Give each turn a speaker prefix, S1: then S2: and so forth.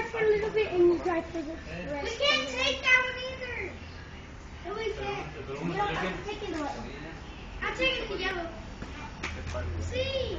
S1: Drive for a little bit and you drive for the rest.
S2: We can't take that one either. No, we can't.
S1: No, I'm taking the one.
S2: I'm taking the yellow. See?